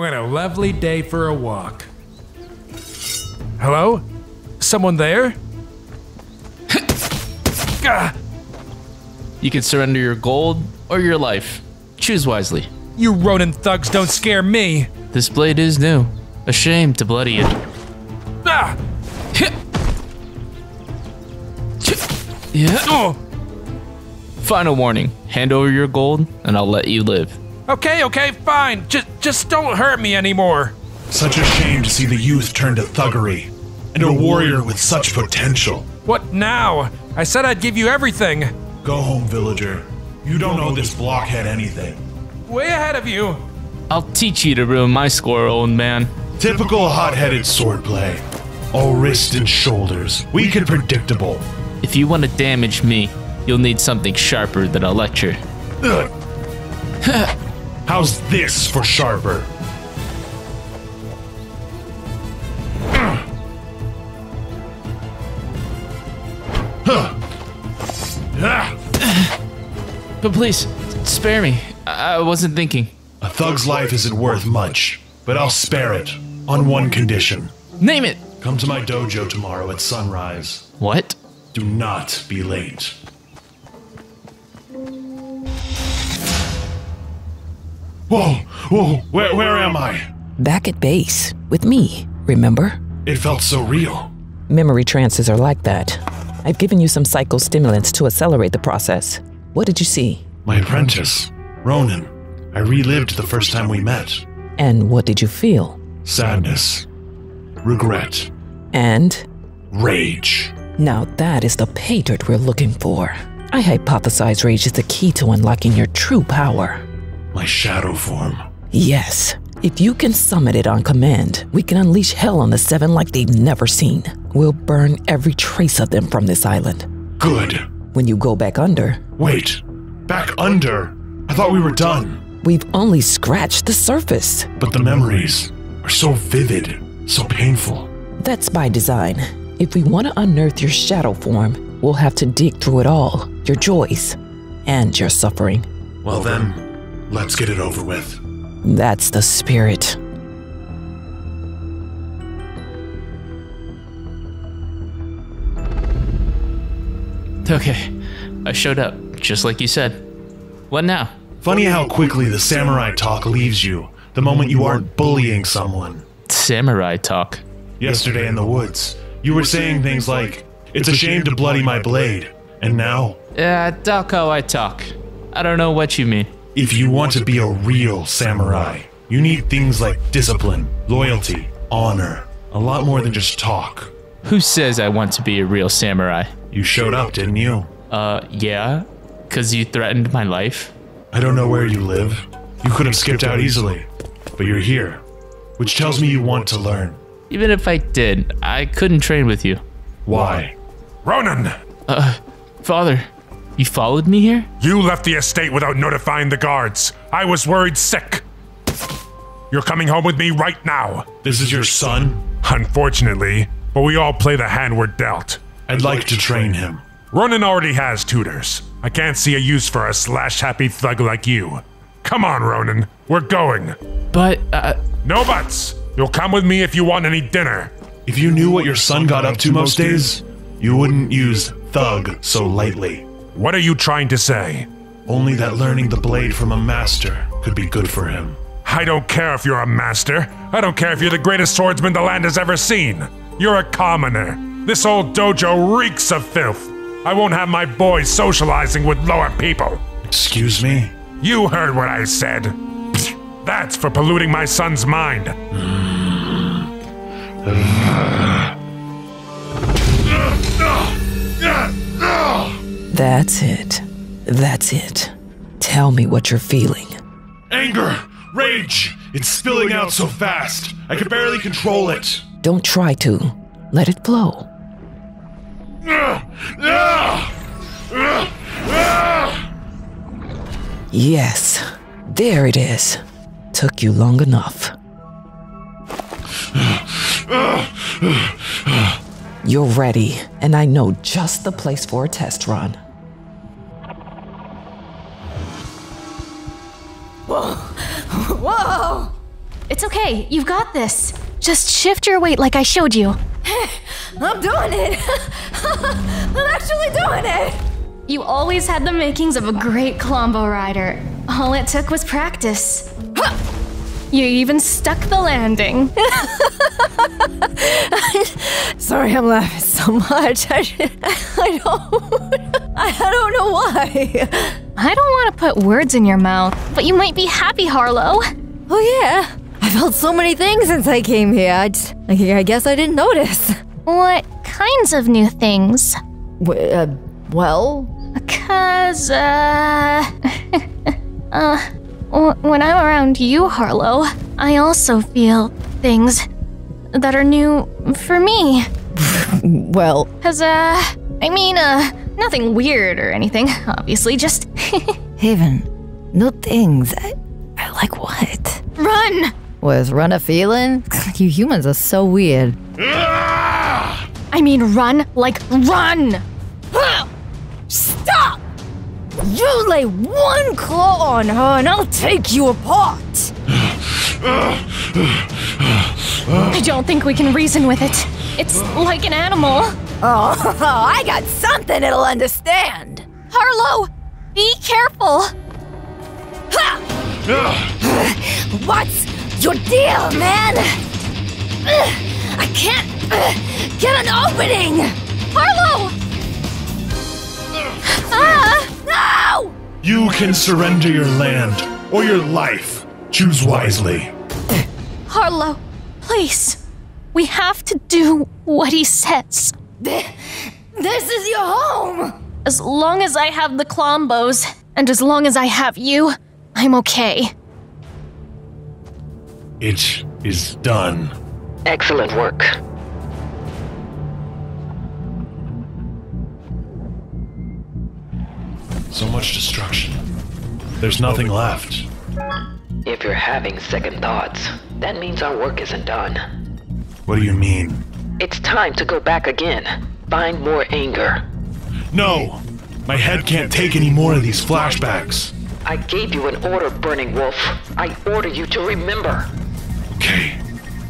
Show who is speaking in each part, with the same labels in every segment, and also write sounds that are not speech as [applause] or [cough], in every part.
Speaker 1: What a lovely day for a walk. Hello? Someone there? [coughs]
Speaker 2: You can surrender your gold or your life. Choose wisely.
Speaker 1: You Ronin thugs don't scare me.
Speaker 2: This blade is new. A shame to bloody it.
Speaker 1: Ah! [coughs]
Speaker 2: Yeah.
Speaker 1: Oh!
Speaker 2: Final warning. Hand over your gold and I'll let you live.
Speaker 1: Okay, okay, fine. Just just don't hurt me anymore.
Speaker 3: Such a shame to see the youth turn to thuggery. And a warrior with such potential.
Speaker 1: What now? I said I'd give you everything.
Speaker 3: Go home, villager. You don't owe this blockhead anything.
Speaker 1: Way ahead of you.
Speaker 2: I'll teach you to ruin my score, old man.
Speaker 3: Typical hot-headed swordplay. All wrist and shoulders. Weak and predictable.
Speaker 2: If you want to damage me, you'll need something sharper than a lecture.
Speaker 3: Ugh. [laughs] How's this for sharper? Huh.
Speaker 2: But please, spare me. I wasn't thinking.
Speaker 3: A thug's life isn't worth much, but I'll spare it on one condition.
Speaker 2: Name it!
Speaker 3: Come to my dojo tomorrow at sunrise.
Speaker 2: What?
Speaker 3: Do not be late. Whoa, whoa, where, where am I?
Speaker 4: Back at base, with me, remember?
Speaker 3: It felt so real.
Speaker 4: Memory trances are like that. I've given you some psychostimulants to accelerate the process. What did you see?
Speaker 3: My apprentice, Ronin. I relived the first time we met.
Speaker 4: And what did you feel?
Speaker 3: Sadness, regret,
Speaker 4: And
Speaker 3: rage.
Speaker 4: now that is the hatred we're looking for. I hypothesize rage is the key to unlocking your true power.
Speaker 3: My shadow form.
Speaker 4: Yes, if you can summon it on command, we can unleash hell on the Seven like they've never seen. We'll burn every trace of them from this island.
Speaker 3: Good.
Speaker 4: When you go back under,
Speaker 3: Wait, back under? I thought we were done.
Speaker 4: we've only scratched the surface.
Speaker 3: But the memories are so vivid, so painful.
Speaker 4: That's by design. If we want to unearth your shadow form, we'll have to dig through it all your joys and your suffering.
Speaker 3: Well then, let's get it over with.
Speaker 4: That's the spirit.
Speaker 2: Okay, I showed up, just like you said. What now?
Speaker 3: Funny how quickly the samurai talk leaves you the moment you aren't bullying someone.
Speaker 2: Samurai talk.
Speaker 3: Yesterday in the woods, you were saying things like, It's a shame to bloody my blade. And now,
Speaker 2: Yeah, talk how I talk. I don't know what you mean.
Speaker 3: If you want to be a real samurai, you need things like discipline, loyalty, honor. A lot more than just talk.
Speaker 2: Who says I want to be a real samurai?
Speaker 3: You showed up, didn't you?
Speaker 2: Uh, yeah? Cause you threatened my life?
Speaker 3: I don't know where you live. You could have skipped out easily. But you're here, which tells me you want to learn.
Speaker 2: Even if I did, I couldn't train with you.
Speaker 3: Why?
Speaker 1: Ronin!
Speaker 2: Uh, Father, you followed me here?
Speaker 1: You left the estate without notifying the guards. I was worried sick. You're coming home with me right now.
Speaker 3: This is your son?
Speaker 1: Unfortunately, but we all play the hand we're dealt.
Speaker 3: I'd like to train him.
Speaker 1: Ronin already has tutors. I can't see a use for a slash happy thug like you. Come on, Ronin. We're going.
Speaker 2: But, uh,
Speaker 1: No buts. You'll come with me if you want any dinner.
Speaker 3: If you knew what your son got up to most days, you wouldn't use thug so lightly.
Speaker 1: What are you trying to say?
Speaker 3: Only that learning the blade from a master could be good for him.
Speaker 1: I don't care if you're a master. I don't care if you're the greatest swordsman the land has ever seen. You're a commoner. This old dojo reeks of filth. I won't have my boys socializing with lower people.
Speaker 3: Excuse me?
Speaker 1: You heard what I said. That's for polluting my son's mind.
Speaker 4: That's it. That's it. Tell me what you're feeling.
Speaker 3: Anger! Rage! It's spilling out so fast. I can barely control it.
Speaker 4: Don't try to. Let it flow. Yes, there it is. Took you long enough. You're ready, and I know just the place for a test run.
Speaker 5: Whoa! [laughs] Whoa! It's okay. You've got this. Just shift your weight like I showed you.
Speaker 6: I'm doing it. [laughs] I'm actually doing it.
Speaker 5: You always had the makings of a great Klombo rider. All it took was practice. You even stuck the landing. [laughs]
Speaker 6: Sorry, I'm laughing so much. I, I don't. I don't know why.
Speaker 5: I don't want to put words in your mouth, but you might be happy, Harlow.
Speaker 6: Oh yeah, I felt so many things since I came here. I, just- I guess I didn't notice.
Speaker 5: What kinds of new things?
Speaker 6: W- uh, well,
Speaker 5: Cause, uh. [laughs] uh. When I'm around you, Harlow, I also feel things that are new for me. [laughs]
Speaker 6: well,
Speaker 5: Cause, uh. I mean, uh. Nothing weird or anything, [laughs] obviously, just. [laughs]
Speaker 6: Haven, no things. I, I like what?
Speaker 5: Run!
Speaker 6: Was run a feeling? [laughs] you humans are so weird.
Speaker 5: I mean, run, like, run!
Speaker 6: Stop! You lay one claw on her and I'll take you apart.
Speaker 5: I don't think we can reason with it. It's like an animal.
Speaker 6: Oh, [laughs] I got something it'll understand.
Speaker 5: Harlow, be careful!
Speaker 6: What's your deal, man? I can't get an opening.
Speaker 5: Harlow! Ah!
Speaker 6: No!
Speaker 3: You can surrender your land or your life. Choose wisely.
Speaker 5: Harlow, please. We have to do what he says.
Speaker 6: This is your home.
Speaker 5: As long as I have the Klombos, and as long as I have you, I'm okay.
Speaker 3: It is done.
Speaker 7: Excellent work.
Speaker 3: So much destruction. There's nothing left.
Speaker 7: If you're having second thoughts, that means our work isn't done.
Speaker 3: What do you mean?
Speaker 7: It's time to go back again. Find more anger.
Speaker 3: No! My head can't take any more of these flashbacks.
Speaker 7: I gave you an order, Burning Wolf. I order you to remember.
Speaker 3: Okay.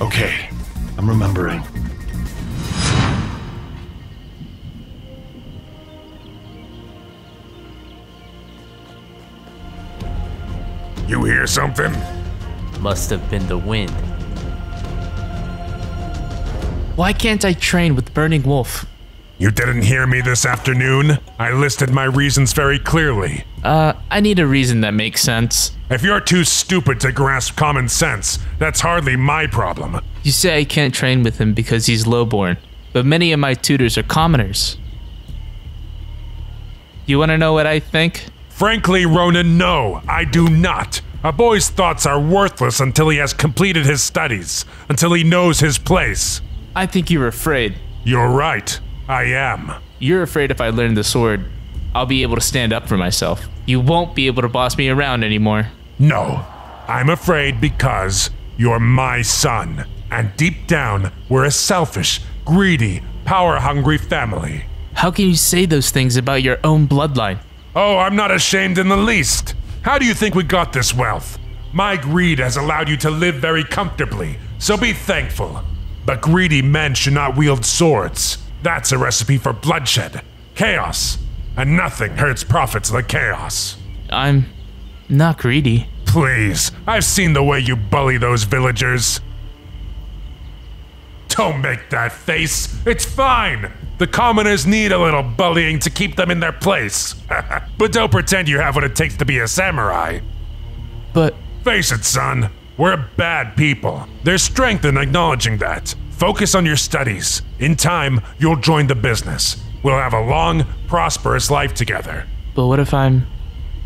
Speaker 3: Okay. I'm remembering.
Speaker 1: You hear something?
Speaker 2: Must have been the wind. Why can't I train with Burning Wolf?
Speaker 1: You didn't hear me this afternoon? I listed my reasons very clearly.
Speaker 2: Uh, I need a reason that makes sense.
Speaker 1: If you're too stupid to grasp common sense, that's hardly my problem.
Speaker 2: You say I can't train with him because he's lowborn, but many of my tutors are commoners. You want to know what I think?
Speaker 1: Frankly, Ronin, no, I do not. A boy's thoughts are worthless until he has completed his studies, until he knows his place.
Speaker 2: I think you're afraid.
Speaker 1: You're right. I am.
Speaker 2: You're afraid if I learn the sword, I'll be able to stand up for myself. You won't be able to boss me around anymore.
Speaker 1: No, I'm afraid because you're my son. And deep down, we're a selfish, greedy, power hungry family.
Speaker 2: How can you say those things about your own bloodline?
Speaker 1: Oh, I'm not ashamed in the least. How do you think we got this wealth? My greed has allowed you to live very comfortably, so be thankful. But greedy men should not wield swords. That's a recipe for bloodshed, chaos, and nothing hurts profits like chaos.
Speaker 2: I'm not greedy.
Speaker 1: Please, I've seen the way you bully those villagers. Don't make that face. It's fine. The commoners need a little bullying to keep them in their place. [laughs] but don't pretend you have what it takes to be a samurai.
Speaker 2: But
Speaker 1: Face it, son. We're bad people. There's strength in acknowledging that. Focus on your studies. In time, you'll join the business. We'll have a long, prosperous life together.
Speaker 2: but what if I'm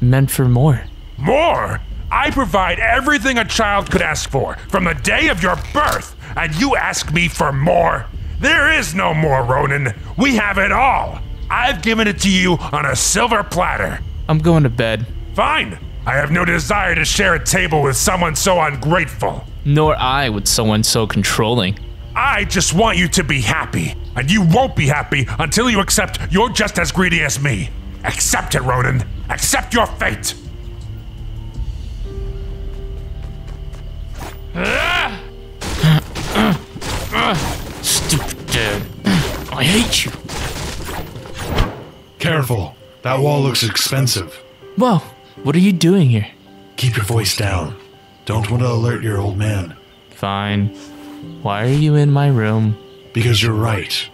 Speaker 2: meant for more?
Speaker 1: More? I provide everything a child could ask for from the day of your birth, and you ask me for more? There is no more, Ronin. We have it all. I've given it to you on a silver platter.
Speaker 2: I'm going to bed.
Speaker 1: Fine. I have no desire to share a table with someone so ungrateful.
Speaker 2: Nor I with someone so controlling.
Speaker 1: I just want you to be happy, and you won't be happy until you accept you're just as greedy as me. Accept it, Ronin. Accept your fate.
Speaker 2: Stupid dad. I hate you.
Speaker 3: Careful. That wall looks expensive.
Speaker 2: Whoa, what are you doing here?
Speaker 3: Keep your voice down. Don't want to alert your old man.
Speaker 2: Fine. Why are you in my room?
Speaker 3: Because you're right.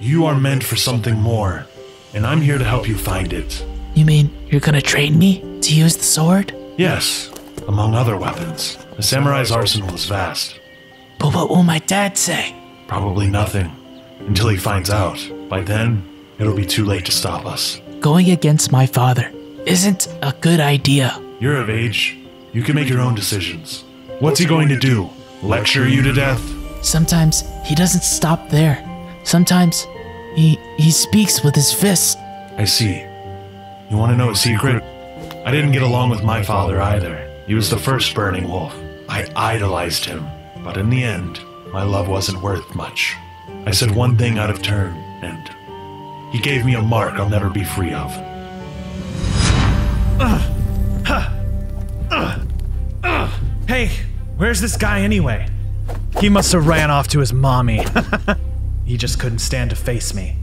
Speaker 3: You are meant for something more, and I'm here to help you find it.
Speaker 2: You mean you're gonna train me to use the sword?
Speaker 3: Yes, among other weapons. The samurai's arsenal is vast.
Speaker 2: But what will my dad say?
Speaker 3: Probably nothing. Until he finds out. By then, it'll be too late to stop us.
Speaker 2: Going against my father isn't a good idea.
Speaker 3: You're of age. You can make your own decisions. What's he going to do? Lecture you to death?
Speaker 2: Sometimes he doesn't stop there. Sometimes he he speaks with his fists.
Speaker 3: I see. You want to know a secret? I didn't get along with my father either. He was the first burning wolf. I idolized him. But in the end, my love wasn't worth much. I said one thing out of turn, and he gave me a mark I'll never be free of.
Speaker 8: Hey, where's this guy anyway? He must have ran off to his mommy. [laughs] he just couldn't stand to face me.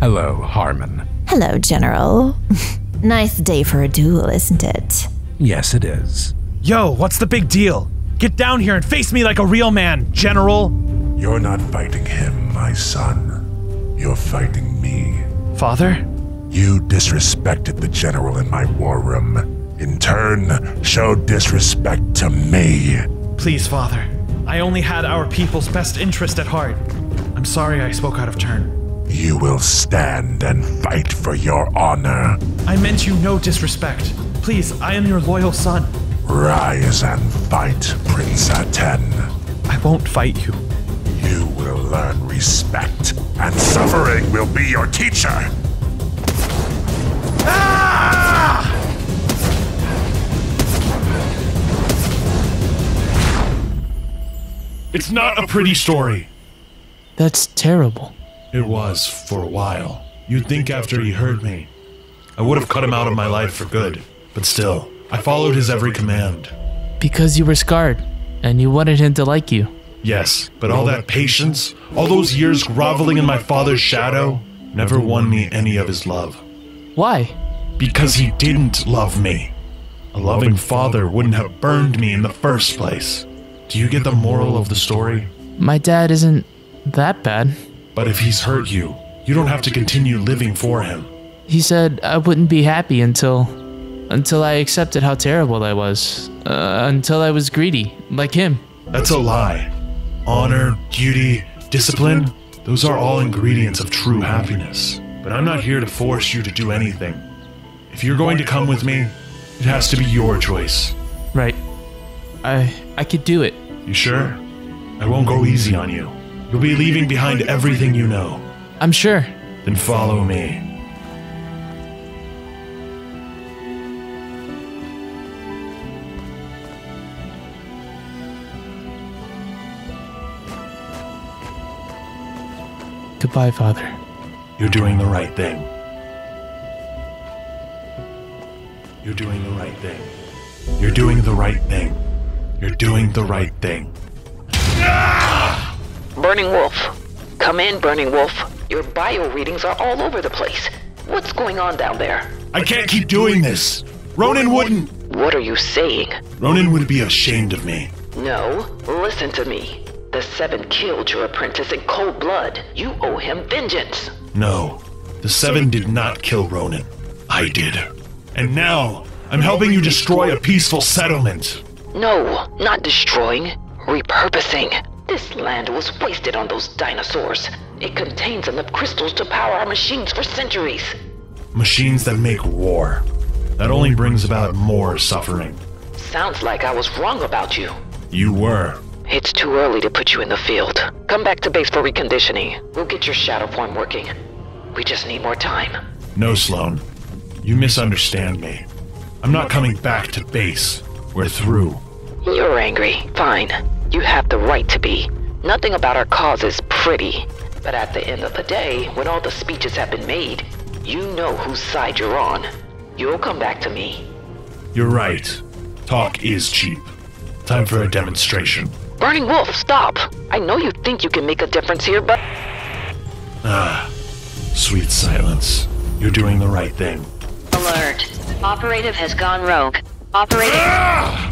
Speaker 1: Hello, Harmon.
Speaker 6: Hello, General. [laughs] nice day for a duel, isn't it?
Speaker 1: Yes, it is.
Speaker 8: Yo, what's the big deal? Get down here and face me like a real man, General.
Speaker 1: You're not fighting him, my son. You're fighting me.
Speaker 8: Father?
Speaker 1: You disrespected the general in my war room. In turn, showed disrespect to me.
Speaker 8: Please, Father. I only had our people's best interest at heart. I'm sorry I spoke out of turn.
Speaker 1: You will stand and fight for your honor.
Speaker 8: I meant you no disrespect. Please, I am your loyal son.
Speaker 1: Rise and fight, Prince Aten.
Speaker 8: I won't fight you.
Speaker 1: You will learn respect, and suffering will be your teacher.
Speaker 3: It's not a pretty story.
Speaker 2: That's terrible.
Speaker 3: It was, for a while. You'd think after he heard me, I would have cut him out of my life for good. But still, I followed his every command.
Speaker 2: Because you were scarred and you wanted him to like you.
Speaker 3: Yes, but all that patience, all those years groveling in my father's shadow, never won me any of his love.
Speaker 2: Why?
Speaker 3: Because he didn't love me. A loving father wouldn't have burned me in the first place. Do you get the moral of the story?
Speaker 2: My dad isn't that bad.
Speaker 3: But if he's hurt you, you don't have to continue living for him.
Speaker 2: He said I wouldn't be happy until until I accepted how terrible I was. Uh, until I was greedy, like him.
Speaker 3: That's a lie. Honor, duty, discipline, those are all ingredients of true happiness. But I'm not here to force you to do anything. If you're going to come with me, it has to be your choice.
Speaker 2: Right. I I could do it.
Speaker 3: You sure? I won't go easy on you. You'll be leaving behind everything you know.
Speaker 2: I'm sure.
Speaker 3: Then follow me.
Speaker 2: Goodbye, father.
Speaker 3: You're doing the right thing. You're doing the right thing. You're doing the right thing. You're doing the right thing.
Speaker 7: Burning Wolf. Come in, Burning Wolf. Your bio readings are all over the place. What's going on down there?
Speaker 3: I can't keep doing this. Ronin wouldn't.
Speaker 7: What are you saying?
Speaker 3: Ronin would be ashamed of me.
Speaker 7: No, listen to me. The Seven killed your apprentice in cold blood. You owe him vengeance.
Speaker 3: No, the Seven did not kill Ronin. I did. And now, I'm helping you destroy a peaceful settlement.
Speaker 7: No, not destroying, repurposing. This land was wasted on those dinosaurs. It contains enough crystals to power our machines for centuries.
Speaker 3: Machines that make war. That only brings about more suffering.
Speaker 7: Sounds like I was wrong about you.
Speaker 3: You were.
Speaker 7: It's too early to put you in the field. Come back to base for reconditioning. We'll get your shadow form working. We just need more time.
Speaker 3: No, Slone. You misunderstand me. I'm not coming back to base. We're through.
Speaker 7: You're angry. Fine. You have the right to be. Nothing about our cause is pretty. But at the end of the day, when all the speeches have been made, you know whose side you're on. You'll come back to me.
Speaker 3: You're right. Talk is cheap. Time for a demonstration.
Speaker 7: Burning Wolf, stop! I know you think you can make a difference here, but Ah,
Speaker 3: Sweet silence. You're doing the right thing.
Speaker 9: Alert. Operative has gone rogue. Operative. Ah!